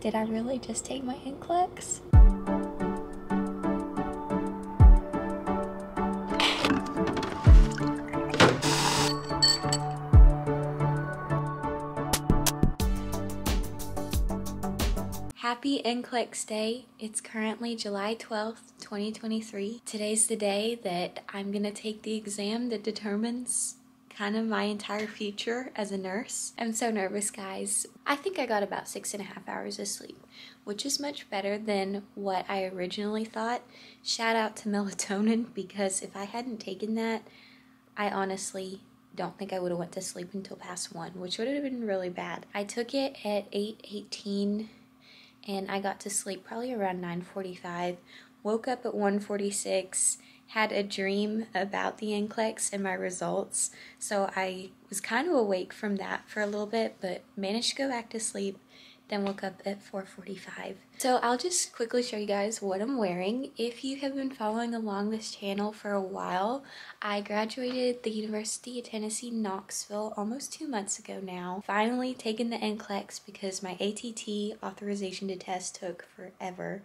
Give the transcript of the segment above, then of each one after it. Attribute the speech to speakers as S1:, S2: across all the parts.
S1: Did I really just take my NCLEX? Happy NCLEX Day. It's currently July 12th, 2023. Today's the day that I'm gonna take the exam that determines kind of my entire future as a nurse. I'm so nervous, guys. I think I got about six and a half hours of sleep, which is much better than what I originally thought. Shout out to melatonin because if I hadn't taken that, I honestly don't think I would have went to sleep until past one, which would have been really bad. I took it at 8:18 and I got to sleep probably around 9:45. Woke up at 1:46, had a dream about the NCLEX and my results, so I was kind of awake from that for a little bit, but managed to go back to sleep. Then woke up at 4:45. So I'll just quickly show you guys what I'm wearing. If you have been following along this channel for a while, I graduated the University of Tennessee Knoxville almost two months ago now. Finally taken the NCLEX because my ATT authorization to test took forever.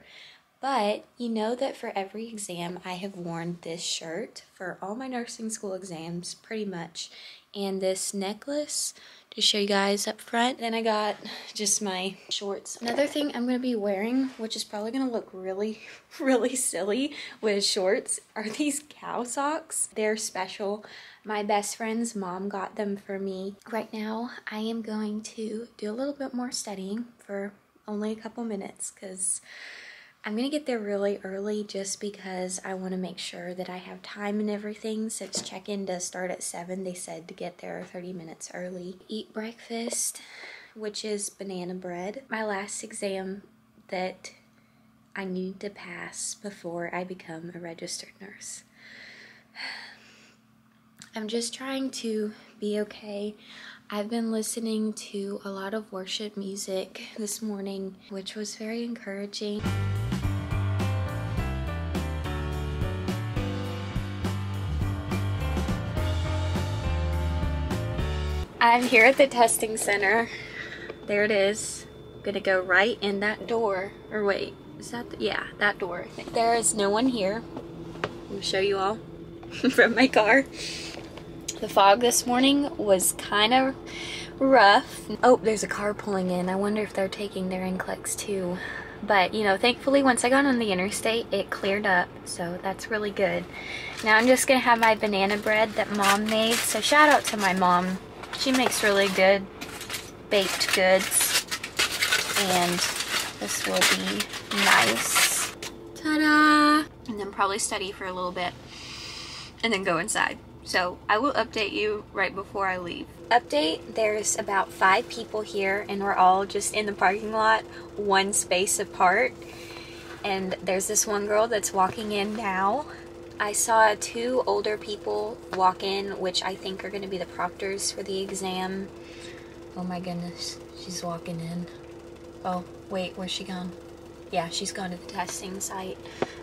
S1: But you know that for every exam I have worn this shirt for all my nursing school exams pretty much and this necklace to show you guys up front. Then I got just my shorts. Another thing I'm going to be wearing, which is probably going to look really, really silly with shorts, are these cow socks. They're special. My best friend's mom got them for me. Right now, I am going to do a little bit more studying for only a couple minutes because I'm gonna get there really early just because I want to make sure that I have time and everything. Since check-in does start at 7, they said to get there 30 minutes early. Eat breakfast, which is banana bread. My last exam that I need to pass before I become a registered nurse. I'm just trying to be okay. I've been listening to a lot of worship music this morning, which was very encouraging. I'm here at the testing center. There it is. I'm gonna go right in that door. Or wait, is that, the, yeah, that door. There is no one here. I'll show you all from my car. The fog this morning was kind of rough. Oh, there's a car pulling in. I wonder if they're taking their NCLEX too. But, you know, thankfully once I got on the interstate, it cleared up. So that's really good. Now I'm just going to have my banana bread that mom made. So shout out to my mom she makes really good baked goods. And this will be nice. Ta-da! And then probably study for a little bit. And then go inside. So I will update you right before I leave. Update, there's about five people here and we're all just in the parking lot, one space apart. And there's this one girl that's walking in now I saw two older people walk in, which I think are going to be the proctors for the exam. Oh my goodness, she's walking in. Oh, wait, where's she gone? Yeah, she's gone to the testing site.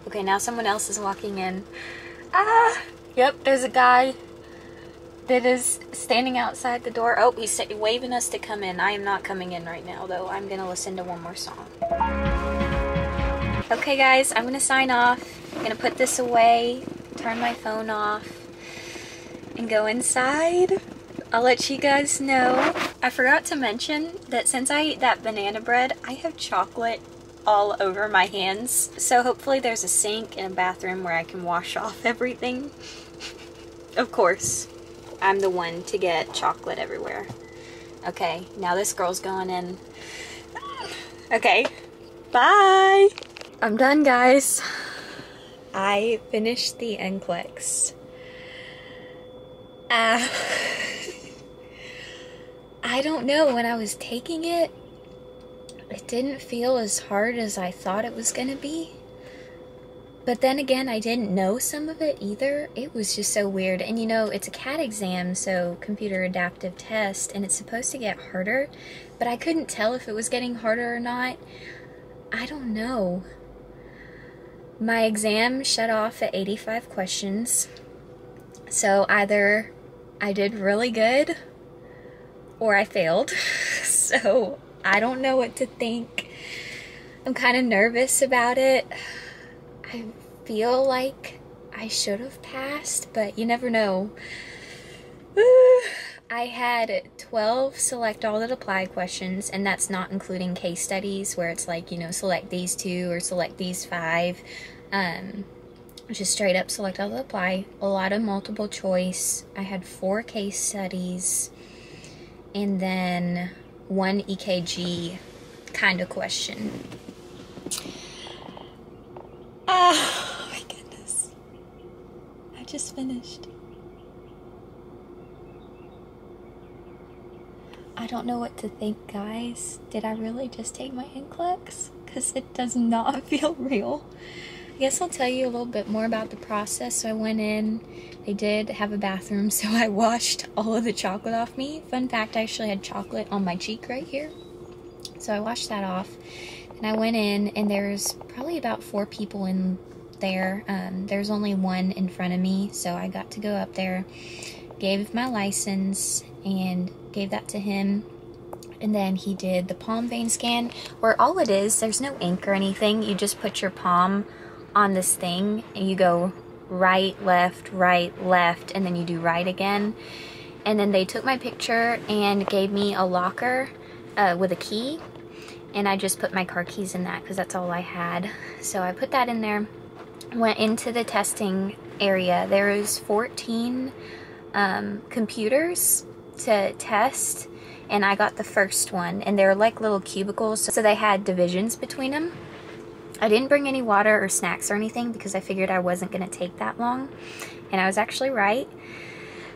S1: Okay, now someone else is walking in. Ah! Yep, there's a guy that is standing outside the door. Oh, he's waving us to come in. I am not coming in right now, though. I'm going to listen to one more song. Okay, guys, I'm going to sign off. I'm gonna put this away, turn my phone off, and go inside. I'll let you guys know. I forgot to mention that since I ate that banana bread, I have chocolate all over my hands. So hopefully there's a sink and a bathroom where I can wash off everything. of course, I'm the one to get chocolate everywhere. Okay, now this girl's going in. Okay, bye! I'm done, guys. I finished the NCLEX. Uh, I don't know, when I was taking it, it didn't feel as hard as I thought it was gonna be. But then again, I didn't know some of it either. It was just so weird. And you know, it's a CAT exam, so computer adaptive test, and it's supposed to get harder, but I couldn't tell if it was getting harder or not. I don't know. My exam shut off at 85 questions. So either I did really good or I failed. so I don't know what to think. I'm kind of nervous about it. I feel like I should have passed, but you never know. I had 12 select all that apply questions, and that's not including case studies where it's like, you know, select these two or select these five. Um, just straight up select all apply. A lot of multiple choice. I had four case studies, and then one EKG kind of question. Oh my goodness. I just finished. I don't know what to think, guys. Did I really just take my NCLEX? Because it does not feel real. Guess I'll tell you a little bit more about the process. So I went in, they did have a bathroom, so I washed all of the chocolate off me. Fun fact, I actually had chocolate on my cheek right here. So I washed that off. And I went in, and there's probably about four people in there. Um, there's only one in front of me, so I got to go up there, gave my license, and gave that to him. And then he did the palm vein scan, where all it is, there's no ink or anything. You just put your palm on this thing and you go right, left, right, left, and then you do right again. And then they took my picture and gave me a locker uh, with a key. And I just put my car keys in that because that's all I had. So I put that in there, went into the testing area. There was 14 um, computers to test and I got the first one and they're like little cubicles so they had divisions between them. I didn't bring any water or snacks or anything because I figured I wasn't going to take that long and I was actually right.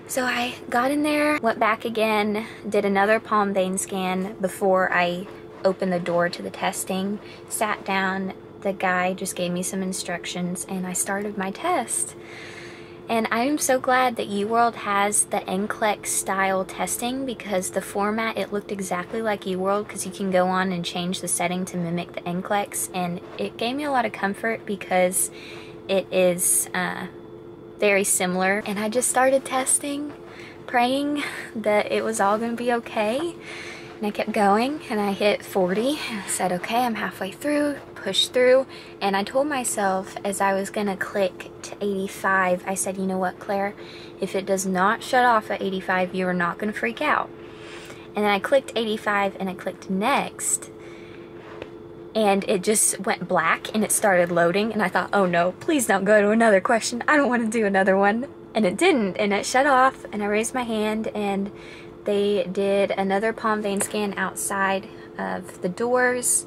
S1: So I got in there, went back again, did another palm vein scan before I opened the door to the testing, sat down, the guy just gave me some instructions and I started my test. And I'm so glad that UWorld has the NCLEX style testing because the format, it looked exactly like UWorld because you can go on and change the setting to mimic the NCLEX. And it gave me a lot of comfort because it is uh, very similar. And I just started testing, praying that it was all going to be okay. And I kept going and I hit 40 and I said, okay, I'm halfway through, push through. And I told myself as I was gonna click to 85, I said, you know what, Claire, if it does not shut off at 85, you are not gonna freak out. And then I clicked 85 and I clicked next and it just went black and it started loading and I thought, oh no, please don't go to another question. I don't want to do another one. And it didn't and it shut off and I raised my hand and they did another palm vein scan outside of the doors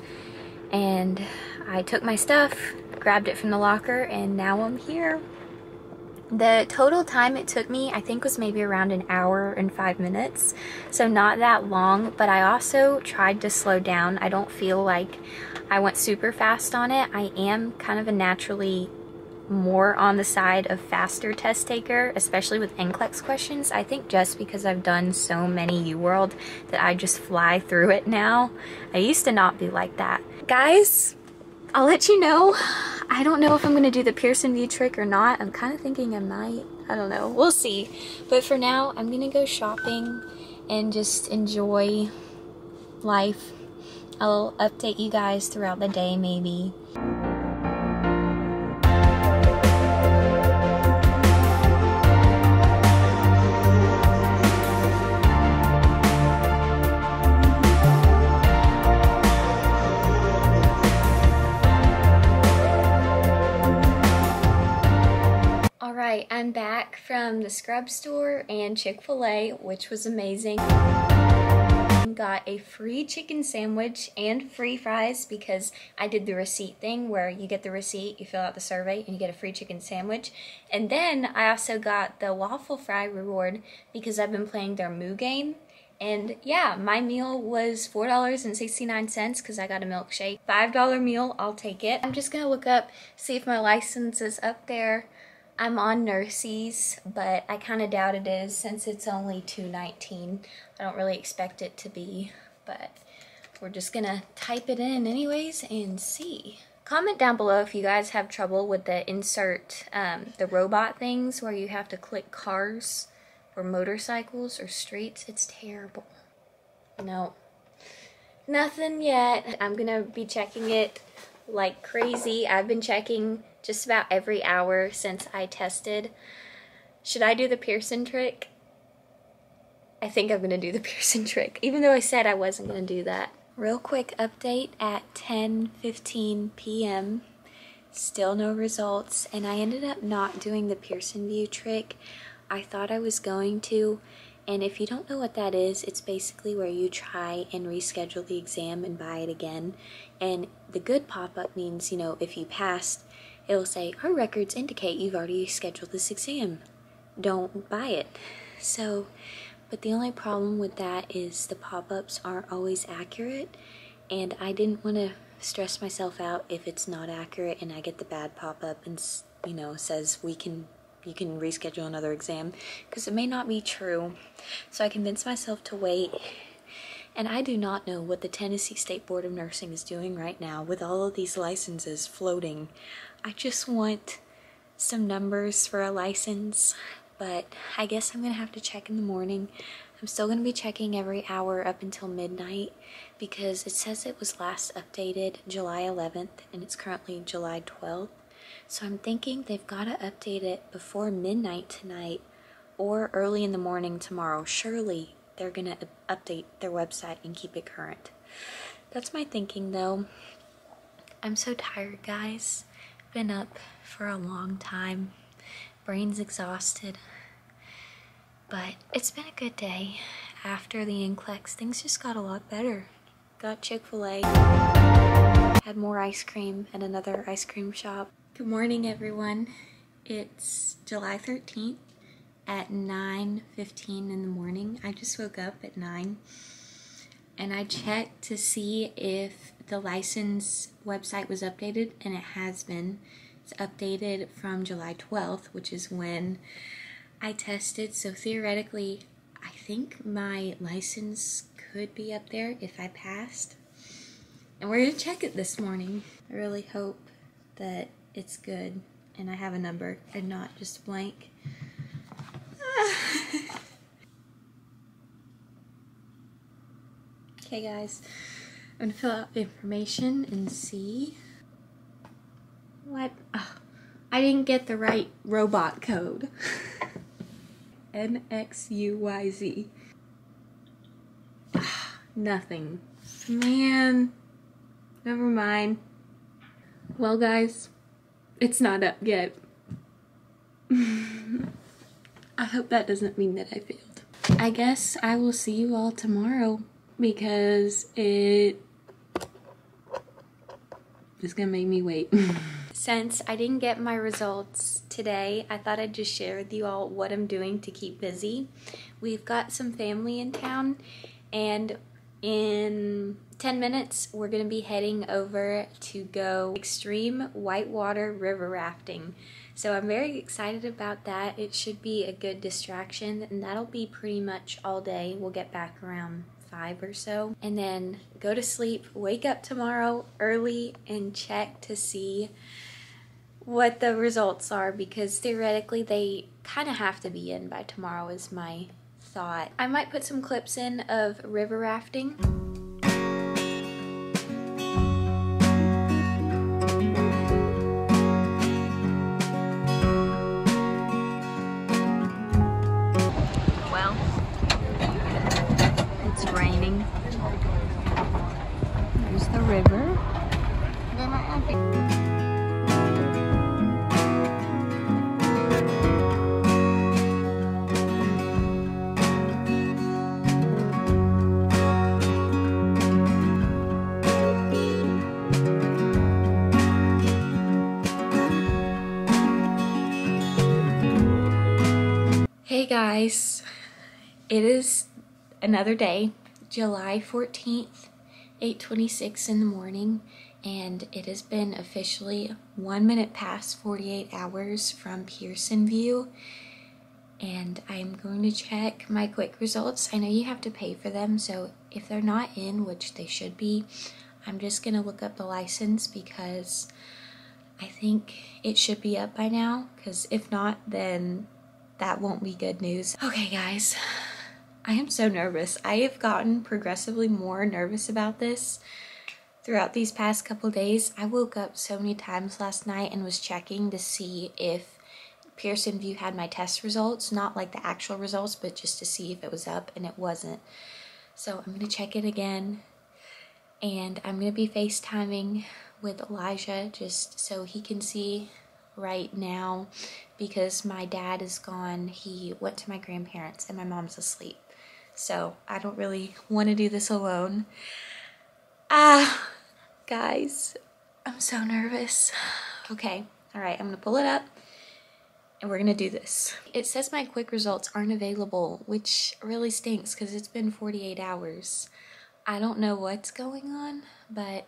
S1: and I took my stuff, grabbed it from the locker, and now I'm here. The total time it took me, I think, was maybe around an hour and five minutes. So, not that long, but I also tried to slow down. I don't feel like I went super fast on it. I am kind of a naturally more on the side of faster test taker, especially with NCLEX questions. I think just because I've done so many UWorld that I just fly through it now. I used to not be like that. Guys, I'll let you know. I don't know if I'm to do the Pearson VUE trick or not. I'm kind of thinking I might. I don't know. We'll see. But for now, I'm to go shopping and just enjoy life. I'll update you guys throughout the day maybe. I'm back from the scrub store and Chick-fil-A, which was amazing. Got a free chicken sandwich and free fries because I did the receipt thing where you get the receipt, you fill out the survey, and you get a free chicken sandwich. And then I also got the waffle fry reward because I've been playing their Moo game. And yeah, my meal was $4.69 because I got a milkshake. $5 meal, I'll take it. I'm just gonna look up, see if my license is up there. I'm on Nursys, but I kind of doubt it is since it's only 219. I don't really expect it to be, but we're just gonna type it in anyways and see. Comment down below if you guys have trouble with the insert, um, the robot things where you have to click cars or motorcycles or streets. It's terrible. No. Nothing yet. I'm gonna be checking it like crazy. I've been checking just about every hour since I tested. Should I do the Pearson trick? I think I'm gonna do the Pearson trick, even though I said I wasn't gonna do that. Real quick update at 10:15 p.m. Still no results, and I ended up not doing the Pearson VUE trick. I thought I was going to, and if you don't know what that is, it's basically where you try and reschedule the exam and buy it again. And the good pop-up means, you know, if you passed, it'll say, our records indicate you've already scheduled this exam. Don't buy it. So, but the only problem with that is the pop-ups aren't always accurate. And I didn't want to stress myself out if it's not accurate and I get the bad pop-up and, you know, says we can you can reschedule another exam because it may not be true. So I convinced myself to wait. And I do not know what the Tennessee State Board of Nursing is doing right now with all of these licenses floating. I just want some numbers for a license, but I guess I'm going to have to check in the morning. I'm still going to be checking every hour up until midnight because it says it was last updated July 11th and it's currently July 12th. So I'm thinking they've got to update it before midnight tonight or early in the morning tomorrow. Surely they're going to update their website and keep it current. That's my thinking though. I'm so tired, guys. Been up for a long time. Brain's exhausted. But it's been a good day. After the NCLEX, things just got a lot better. Got Chick-fil-A. Had more ice cream at another ice cream shop. Good morning, everyone. It's July 13th at 9.15 in the morning. I just woke up at 9 and I checked to see if the license website was updated and it has been. It's updated from July 12th, which is when I tested. So theoretically, I think my license could be up there if I passed. And we're gonna check it this morning. I really hope that it's good and I have a number and not just blank. okay guys, I'm gonna fill out the information and see what, oh, I didn't get the right robot code. NXUYZ. Nothing. Man, never mind. Well guys, it's not up yet. I hope that doesn't mean that I failed. I guess I will see you all tomorrow because it is gonna make me wait. Since I didn't get my results today, I thought I'd just share with you all what I'm doing to keep busy. We've got some family in town and in 10 minutes, we're going to be heading over to go extreme whitewater river rafting. So I'm very excited about that. It should be a good distraction, and that'll be pretty much all day. We'll get back around 5 or so, and then go to sleep, wake up tomorrow early, and check to see what the results are because theoretically they kind of have to be in by tomorrow is my thought. I might put some clips in of river rafting. Guys, it is another day, July 14th, 8.26 in the morning, and it has been officially one minute past 48 hours from Pearson VUE. and I'm going to check my quick results. I know you have to pay for them, so if they're not in, which they should be, I'm just going to look up the license because I think it should be up by now, because if not, then that won't be good news. Okay, guys, I am so nervous. I have gotten progressively more nervous about this throughout these past couple days. I woke up so many times last night and was checking to see if Pearson VUE had my test results, not like the actual results, but just to see if it was up, and it wasn't. So I'm gonna check it again, and I'm gonna be FaceTiming with Elijah just so he can see right now because my dad is gone. He went to my grandparents and my mom's asleep. So I don't really want to do this alone. Ah, guys, I'm so nervous. Okay, all right, I'm gonna pull it up and we're gonna do this. It says my quick results aren't available, which really stinks because it's been 48 hours. I don't know what's going on, but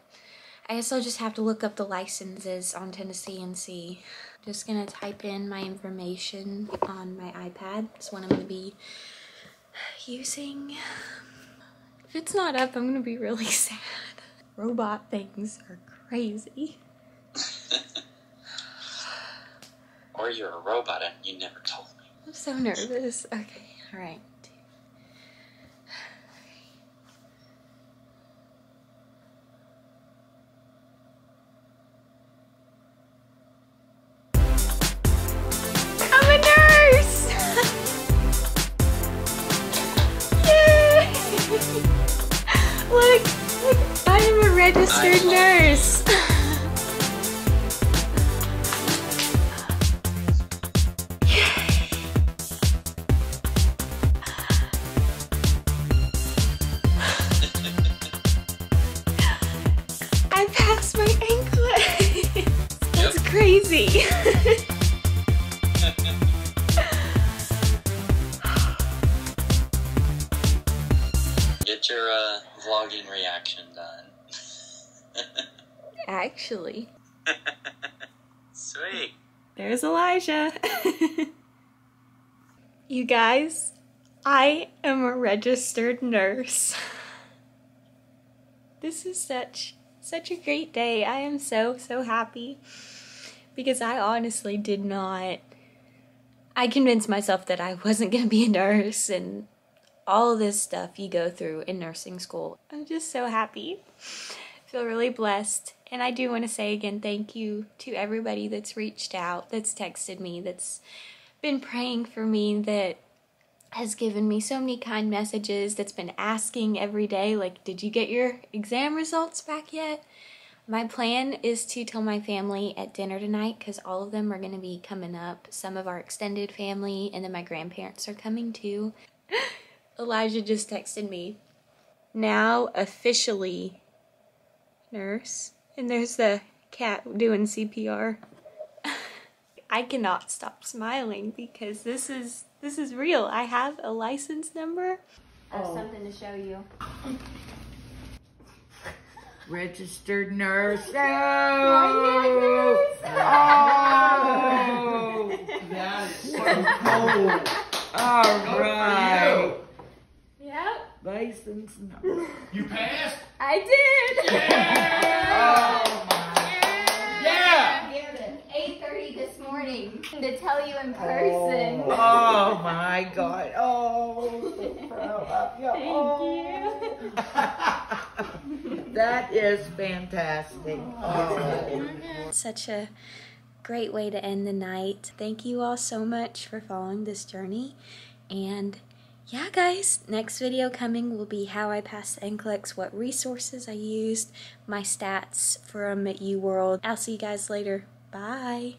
S1: I guess I'll just have to look up the licenses on Tennessee and see. Just gonna type in my information on my iPad. It's one I'm gonna be using. If it's not up, I'm gonna be really sad. Robot things are crazy.
S2: or you're a robot and you never told me.
S1: I'm so nervous. Okay, alright. Registered nurse. I passed my NCLEX. That's yep. crazy. Actually.
S2: Sweet.
S1: There's Elijah. you guys, I am a registered nurse. This is such such a great day. I am so so happy because I honestly did not I convinced myself that I wasn't going to be a nurse and all this stuff you go through in nursing school. I'm just so happy. I feel really blessed. And I do want to say again thank you to everybody that's reached out, that's texted me, that's been praying for me, that has given me so many kind messages, that's been asking every day, like, did you get your exam results back yet? My plan is to tell my family at dinner tonight because all of them are going to be coming up. Some of our extended family, and then my grandparents are coming too. Elijah just texted me. Now officially nurse. And there's the cat doing CPR. I cannot stop smiling because this is this is real. I have a license number. I have oh. something to show you.
S3: Registered nurse. Oh! Oh! That's so cool. All right license number.
S4: You passed?
S1: I did.
S4: Yeah.
S1: This to tell you in person.
S3: Oh, oh my God. Oh, so proud of
S1: you.
S3: Thank you. that is fantastic. Oh. oh.
S1: Such a great way to end the night. Thank you all so much for following this journey and yeah guys, next video coming will be how I passed NCLEX, what resources I used, my stats from UWorld. I'll see you guys later. Bye!